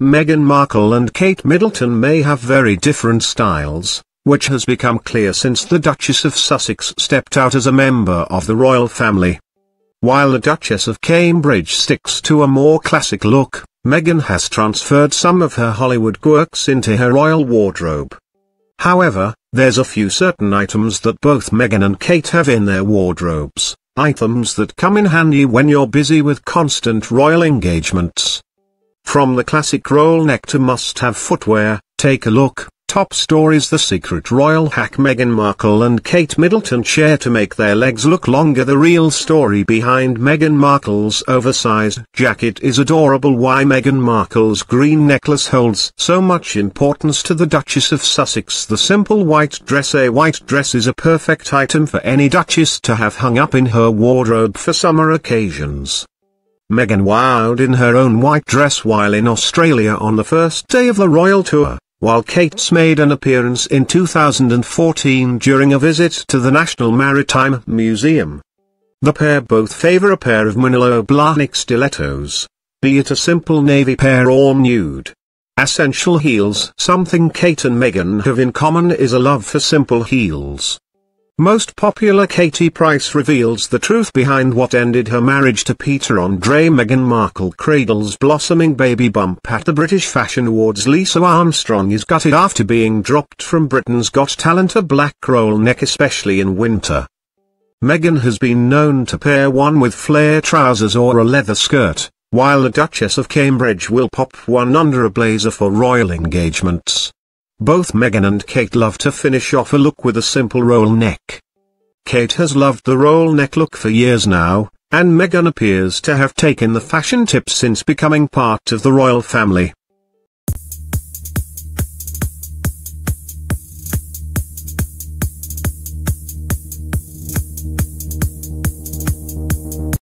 Meghan Markle and Kate Middleton may have very different styles, which has become clear since the Duchess of Sussex stepped out as a member of the royal family. While the Duchess of Cambridge sticks to a more classic look, Meghan has transferred some of her Hollywood quirks into her royal wardrobe. However, there's a few certain items that both Meghan and Kate have in their wardrobes, items that come in handy when you're busy with constant royal engagements. From the classic roll neck to must-have footwear, take a look. Top stories The secret royal hack Meghan Markle and Kate Middleton share to make their legs look longer The real story behind Meghan Markle's oversized jacket is adorable Why Meghan Markle's green necklace holds so much importance to the Duchess of Sussex The simple white dress A white dress is a perfect item for any duchess to have hung up in her wardrobe for summer occasions. Meghan wowed in her own white dress while in Australia on the first day of the royal tour while Kate's made an appearance in 2014 during a visit to the National Maritime Museum. The pair both favor a pair of Manolo Blahnik stilettos, be it a simple navy pair or nude. Essential heels Something Kate and Meghan have in common is a love for simple heels. Most popular Katie Price reveals the truth behind what ended her marriage to Peter Andre Meghan Markle cradles blossoming baby bump at the British Fashion Awards Lisa Armstrong is gutted after being dropped from Britain's Got Talent a black roll neck especially in winter. Meghan has been known to pair one with flare trousers or a leather skirt, while the Duchess of Cambridge will pop one under a blazer for royal engagements. Both Meghan and Kate love to finish off a look with a simple roll neck. Kate has loved the roll neck look for years now, and Meghan appears to have taken the fashion tip since becoming part of the royal family.